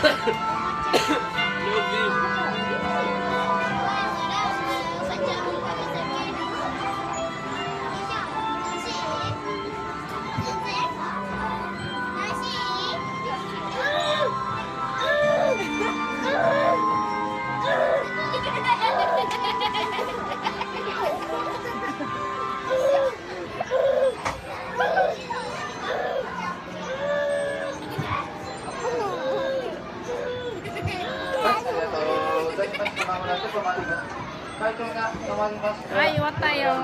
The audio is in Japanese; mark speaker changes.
Speaker 1: Ha ha ha. はい、終わったよ。